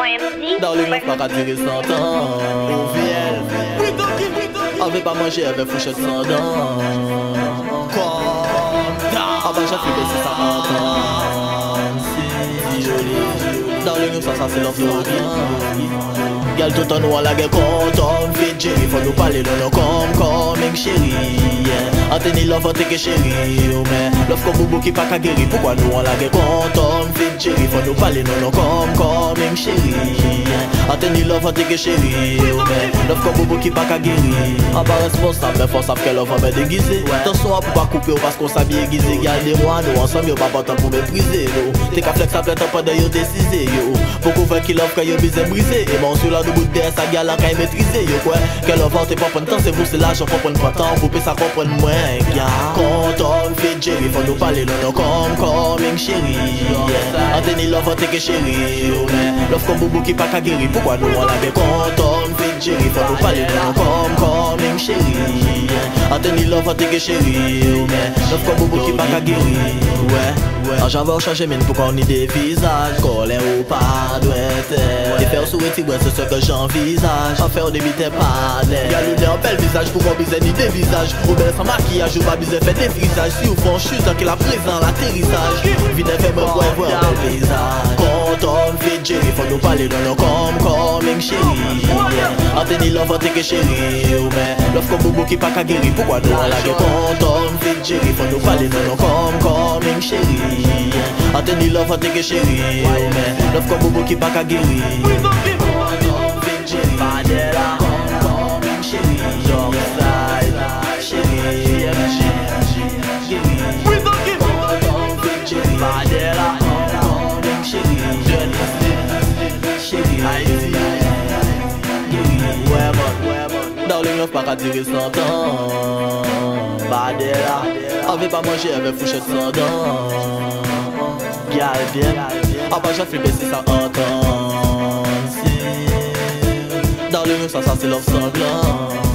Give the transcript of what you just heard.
Darling, love pa ka dire san tan OVL Ave pa manje ave fouchet san dan Konta Aba jan fi besi sa antan nou sa sa se love nou diyan Gyal toutan nou an lage kontom Fit jeri fò nou pale nou nou kom kom Mèk chéri Anteni love an teke chéri Love kon boubou ki pa ka geri Poukwa nou an lage kontom Fit jeri fò nou pale nou nou kom kom Mèk chéri Anteni love an teke chéri Love kon boubou ki pa ka geri An pa responsab men fò sap ke love an men degize Tansou an pou pa koupe ou paskon sa bi egize Gyal de mwa nou ansam yo pa batan pou meprize Te ka flex ap letan pa de yo. Desize fè ki love ka yo bize brise. E monsou la de sa gyal an kay metrize yo kwe Ke love an te papan tan se vou la jan papan patan Pou pe sa papan mwen Kontom fit jeri fò nou pale nou nou kom koming chéri Anteni love an teke chéri Love kon boubou ki geri Fokwa nou an la gen kontom Fik jeri fwa nou pale nan kom kom Mèm cheri Ateni love atege cheri Ou men Love kon bobo ki baka geri Ou men An jave ou chanje men pou kon ni de vizaj ou pa dwete Te fe ou sou eti wè se se ke j'envisaj An fe ou debite ou ne an bel vizaj pou kon bize ni de Ou bel san makiyaj ou ba bize fe de frisaj Si ou fon chute an la prezan Vine fe mwen vwe vwe bel vizaj Kontom fit fò nou pale nou kom koming chéri Anteni love an teke chéri Love kon boubou ki pa ka geri Poukwa nou an la ge kontom fit jeri fò nou pale nou nou koming Ate ni love ate ke cheri yo oh men Love kon bobo ki pa ka geri Kon vin cheri wi. Pandera Kon vin cheri Jok style Cheri Cheri Cheri Kon vin cheri Pandera Kon vin cheri Cheri Haiti Weman Darling love pa ka diri santan Pandera Ave pa manje ave fouchet sandan Gyal bien. Aba jan fi besi sa antan Si Darling nou sa sa se love sanglan